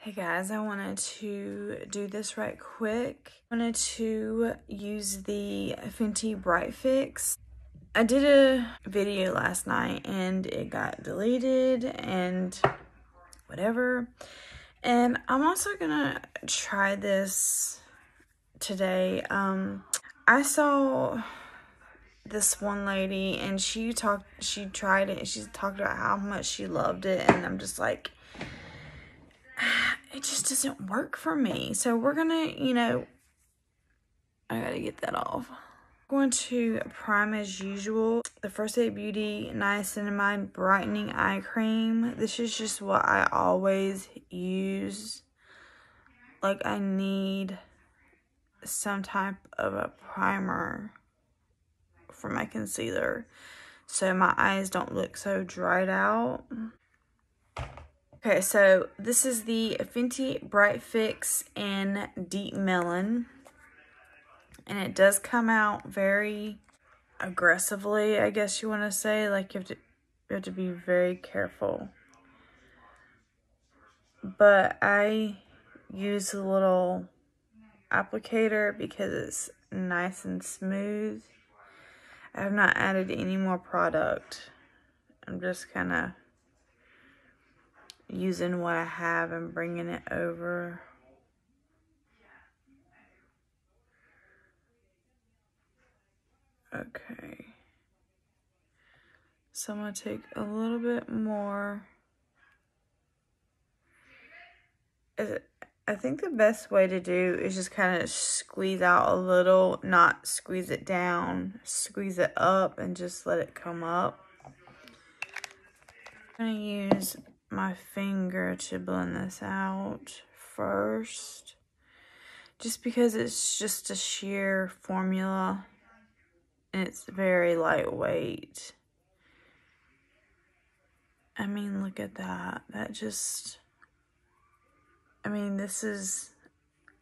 Hey guys, I wanted to do this right quick. I wanted to use the Fenty Bright Fix. I did a video last night and it got deleted and whatever. And I'm also gonna try this today. Um, I saw this one lady and she talked, she tried it and she talked about how much she loved it. And I'm just like, it just doesn't work for me. So we're gonna, you know, I gotta get that off. I'm going to prime as usual. The First Aid Beauty Niacinamide Brightening Eye Cream. This is just what I always use. Like I need some type of a primer for my concealer so my eyes don't look so dried out. Okay, so this is the Fenty Bright Fix in Deep Melon. And it does come out very aggressively, I guess you want to say. Like, you have to, you have to be very careful. But I use a little applicator because it's nice and smooth. I have not added any more product. I'm just kind of using what I have and bringing it over. Okay. So I'm going to take a little bit more. I think the best way to do is just kind of squeeze out a little, not squeeze it down, squeeze it up and just let it come up. I'm going to use my finger to blend this out first. Just because it's just a sheer formula and it's very lightweight. I mean, look at that. That just, I mean, this is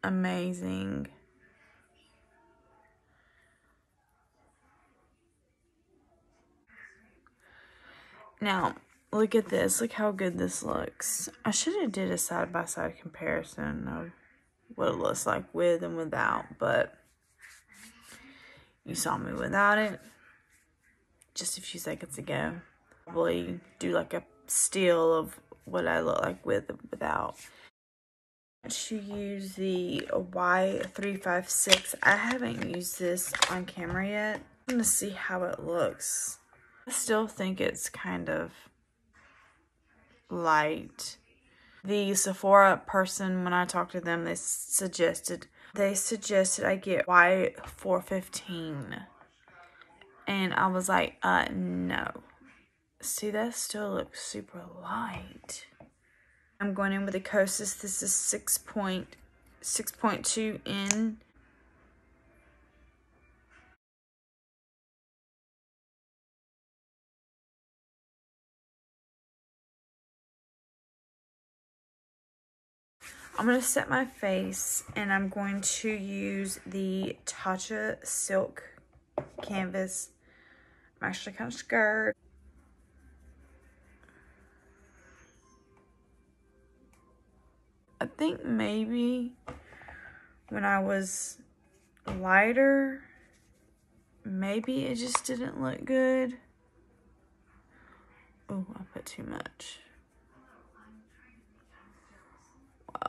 amazing. Now, Look at this. Look how good this looks. I should have did a side-by-side -side comparison of what it looks like with and without, but you saw me without it just a few seconds ago. Probably do like a steal of what I look like with and without. To use the Y356. I haven't used this on camera yet. I'm to see how it looks. I still think it's kind of light. The Sephora person, when I talked to them, they suggested they suggested I get Y415. And I was like, uh, no. See, that still looks super light. I'm going in with the Kosas. This is 6.6.2 in I'm going to set my face and I'm going to use the Tatcha Silk Canvas. I'm actually kind of scared. I think maybe when I was lighter, maybe it just didn't look good. Oh, I put too much.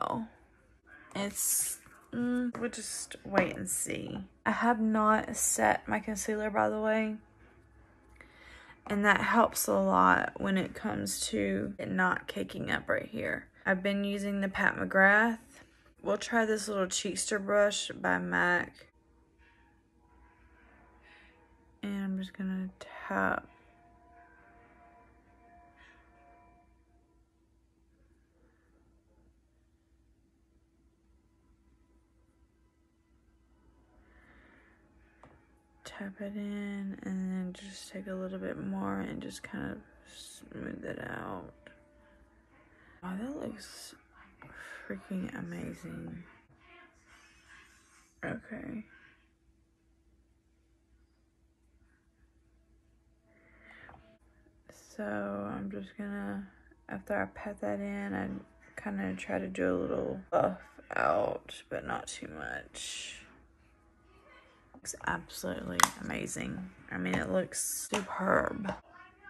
well. It's, mm, we'll just wait and see. I have not set my concealer, by the way. And that helps a lot when it comes to it not caking up right here. I've been using the Pat McGrath. We'll try this little Cheekster brush by MAC. And I'm just going to tap tap it in and then just take a little bit more and just kind of smooth it out. Wow, that looks freaking amazing. Okay. So I'm just gonna, after I pat that in, I kind of try to do a little buff out, but not too much. Looks absolutely amazing. I mean, it looks superb.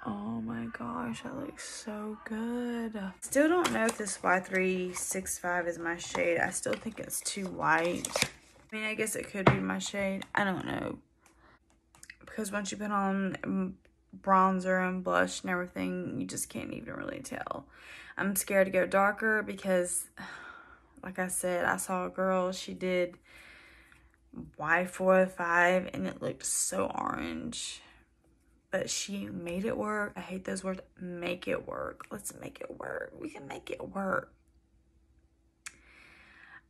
Oh my gosh, that looks so good. Still don't know if this Y365 is my shade. I still think it's too white. I mean, I guess it could be my shade. I don't know. Because once you put on bronzer and blush and everything, you just can't even really tell. I'm scared to go darker because, like I said, I saw a girl, she did Y405 and it looked so orange but she made it work. I hate those words. Make it work. Let's make it work. We can make it work.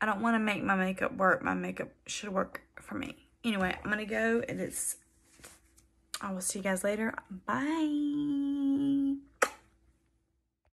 I don't want to make my makeup work. My makeup should work for me. Anyway, I'm going to go and it's, I will see you guys later. Bye.